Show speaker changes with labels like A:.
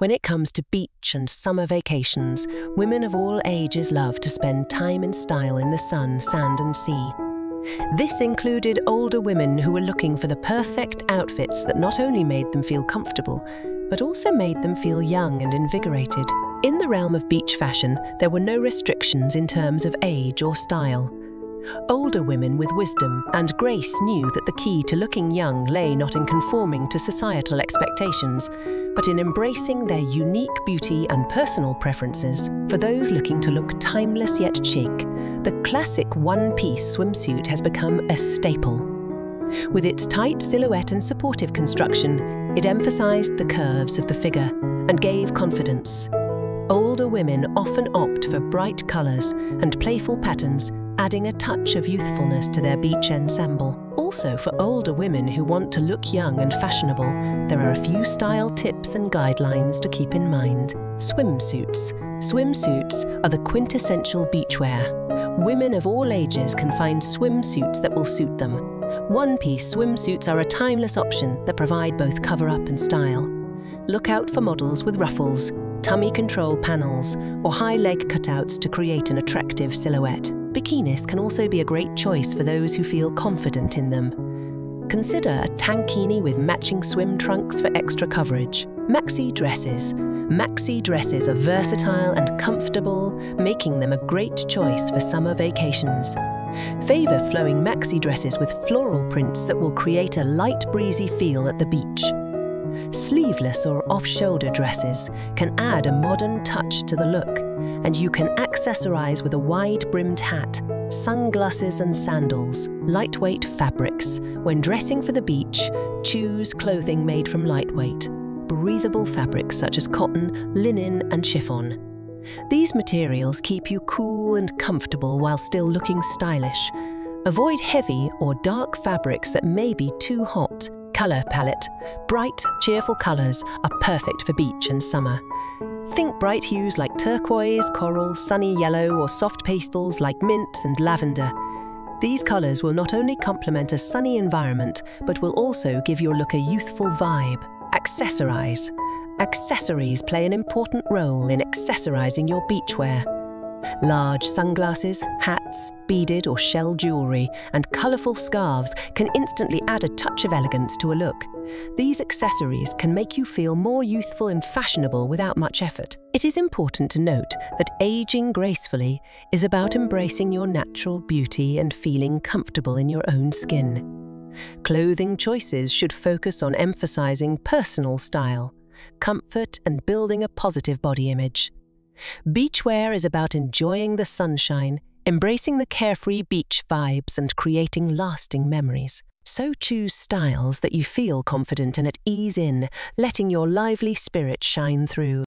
A: When it comes to beach and summer vacations, women of all ages love to spend time in style in the sun, sand, and sea. This included older women who were looking for the perfect outfits that not only made them feel comfortable, but also made them feel young and invigorated. In the realm of beach fashion, there were no restrictions in terms of age or style. Older women with wisdom and grace knew that the key to looking young lay not in conforming to societal expectations, but in embracing their unique beauty and personal preferences. For those looking to look timeless yet chic, the classic one-piece swimsuit has become a staple. With its tight silhouette and supportive construction, it emphasized the curves of the figure and gave confidence. Older women often opt for bright colors and playful patterns adding a touch of youthfulness to their beach ensemble. Also, for older women who want to look young and fashionable, there are a few style tips and guidelines to keep in mind. Swimsuits. Swimsuits are the quintessential beachwear. Women of all ages can find swimsuits that will suit them. One-piece swimsuits are a timeless option that provide both cover-up and style. Look out for models with ruffles, tummy control panels, or high leg cutouts to create an attractive silhouette. Bikinis can also be a great choice for those who feel confident in them. Consider a tankini with matching swim trunks for extra coverage. Maxi dresses. Maxi dresses are versatile and comfortable, making them a great choice for summer vacations. Favor flowing maxi dresses with floral prints that will create a light breezy feel at the beach. Sleeveless or off-shoulder dresses can add a modern touch to the look, and you can accessorize with a wide-brimmed hat, sunglasses and sandals, lightweight fabrics. When dressing for the beach, choose clothing made from lightweight, breathable fabrics such as cotton, linen and chiffon. These materials keep you cool and comfortable while still looking stylish. Avoid heavy or dark fabrics that may be too hot. Colour palette. Bright, cheerful colours are perfect for beach and summer. Think bright hues like turquoise, coral, sunny yellow, or soft pastels like mint and lavender. These colours will not only complement a sunny environment, but will also give your look a youthful vibe. Accessorize. Accessories play an important role in accessorizing your beachwear. Large sunglasses, hats, beaded or shell jewellery, and colourful scarves can instantly add a touch of elegance to a look. These accessories can make you feel more youthful and fashionable without much effort. It is important to note that aging gracefully is about embracing your natural beauty and feeling comfortable in your own skin. Clothing choices should focus on emphasizing personal style, comfort and building a positive body image. Beachwear is about enjoying the sunshine, embracing the carefree beach vibes and creating lasting memories. So choose styles that you feel confident and at ease in, letting your lively spirit shine through.